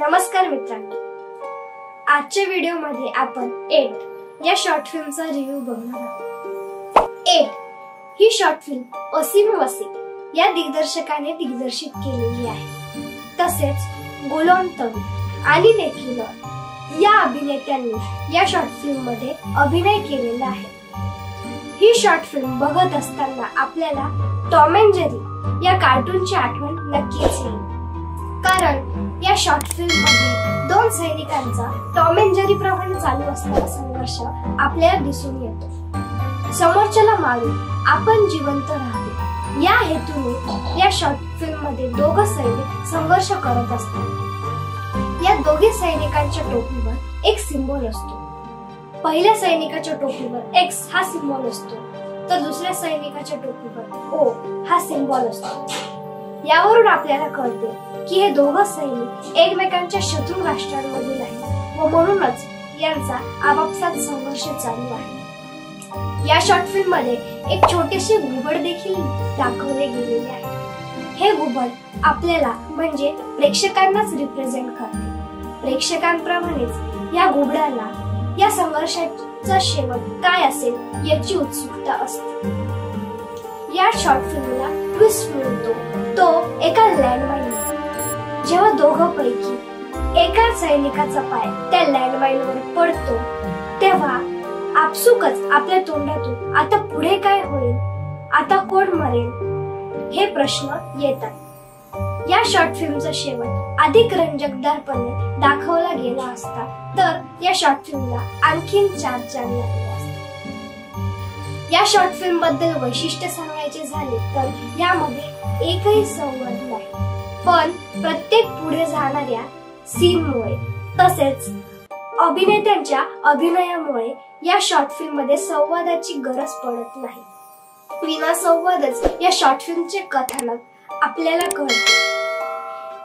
नमस्कार मित्रांनो. आजच्या व्हिडिओमध्ये आपण एट या शॉर्ट फिल्मचा रिव्ह्यू बघणार आहोत. एट ही शॉर्ट फिल्म असीम वसीम या दिग्दर्शकाने दिग्दर्शित केलेली आहे. तसेच गोलवंत आणि देखील या अभिनेत्यांनी या शॉर्ट फिल्ममध्ये अभिनय केलेला आहे. ही शॉर्ट फिल्म बघत असताना आपल्याला टॉम अँड जेरी या कार्टूनची आठवण नक्कीच येईल. कारण या शॉर्ट फिल्ममध्ये दोन सैनिकांचा टॉम अँड जेरी प्रमाणे चालू असणारा संघर्ष आपल्याला दिसून येतो. समोरच्याला मारून आपण जिवंत राहावे या हेतूने या शॉर्ट फिल्ममध्ये दोघं सैनिक संघर्ष करत असतात. या दोघे सैनिकांच्या टोपीवर एक सिम्बॉल असतो. पहिल्या सैनिकाच्या टोपीवर एक्स हा सिम्बॉल असतो. तर दुसऱ्या सैनिकाच्या टोपीवर ओ हा सिम्बॉल असतो. यावरून आपल्याला कळते की हे दोघं सैनिक एकमेकांच्या शत्रू राष्ट्रांमधील आहेत व म्हणूनच यांचा आपापसात संघर्ष चालू आहे. या शॉर्ट फिल्ममध्ये एक छोटेसे घुबड देखील दाखवले गेलेले आहे. हे घुबड आपल्याला म्हणजे प्रेक्षकांनाच रिप्रेझेंट करते. प्रेक्षकांप्रमाणेच या घुबडाला या संघर्षाचा शेवट काय असेल याची उत्सुकता असते. या शॉर्ट फिल्मला ट्विस्ट मिळतो तो जेव्हा दोघांपैकी एका सैनिकाचा पाय त्या लँडमाईनवर पडतो तेव्हा आपसुकच आपल्या तोंडातून आता पुढे काय होईल आता कोण मरेल हे प्रश्न येतात. या शॉर्ट फिल्मचा शेवट अधिक रंजकदारपणे दाखवला गेला असता तर या शॉर्ट फिल्मला आणखीन चार चार लागले असते. या शॉर्ट फिल्मबद्दल वैशिष्ट्य सांगायचे झाले तर यामध्ये एकही संवाद नाही. पण प्रत्येक पुढे जाणाऱ्या सीनमुळे तसेच अभिनेत्यांच्या अभिनयामुळे या शॉर्ट फिल्ममध्ये संवादाची गरज पडत नाही. विना संवादच या शॉर्ट फिल्मचे कथानक आपल्याला कळते.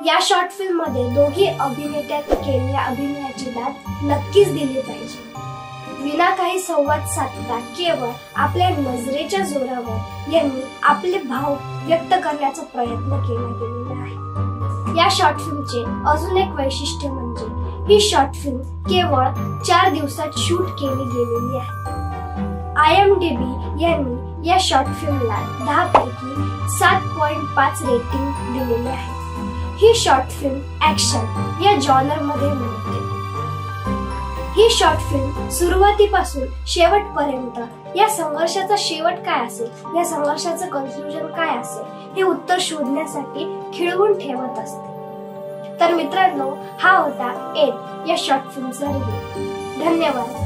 या शॉर्ट फिल्ममध्ये दोघी अभिनेत्यात केलेल्या अभिनयाची दाद नक्कीच दिली पाहिजे. विना काही संवाद साधता केवळ आपल्या नजरेच्या जोरावर यांनी आपले भाव व्यक्त करण्याचा प्रयत्न केला गेलेला आहे. या शॉर्ट फिल्मचे अजून एक वैशिष्ट्य म्हणजे ही शॉर्ट फिल्म केवळ चार दिवसात शूट केली गेलेली आहे. आय एम डी बी यांनी या शॉर्ट फिल्मला दहा पैकी सात पॉईंट पाच रेटिंग दिलेले आहे. ही शॉर्ट फिल्म ऍक्शन या जॉनरमध्ये मिळते. ही शॉर्ट फिल्म सुरुवातीपासून शेवटपर्यंत या संघर्षाचा शेवट काय असेल? या संघर्षाचं कन्क्लुजन काय असेल? हे उत्तर शोधण्यासाठी खिळवून ठेवत असते. तर मित्रांनो हा होता एट या शॉर्ट फिल्मचा रिव्ह्यू धन्यवाद.